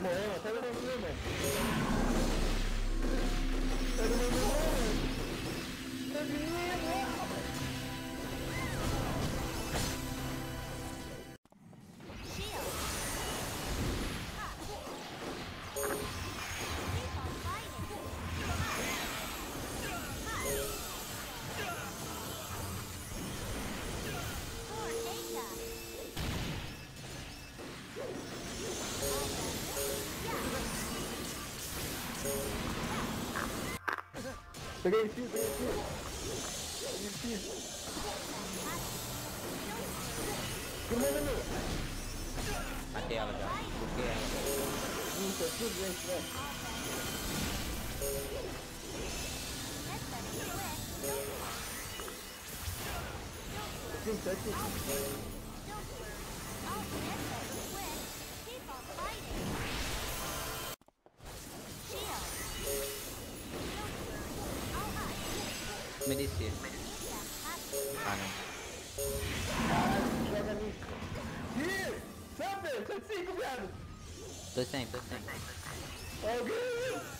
Morreu, tá Peguei esse fio, peguei esse fio. Peguei esse fio. Filmando meu. Matei ela já. Buguei ela. Isso, é tudo, gente, né? That's better happy. Ah, não. Joga nisso. Ih, sabe? 75, viado. Tô sem, tô sem. Alguém.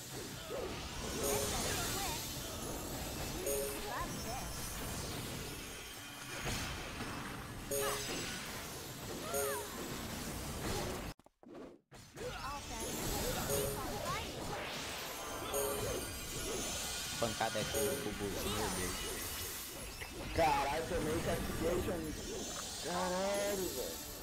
Pancada aqui no bubu. Meu Deus. Caralho, tomei castigation. Caralho, velho.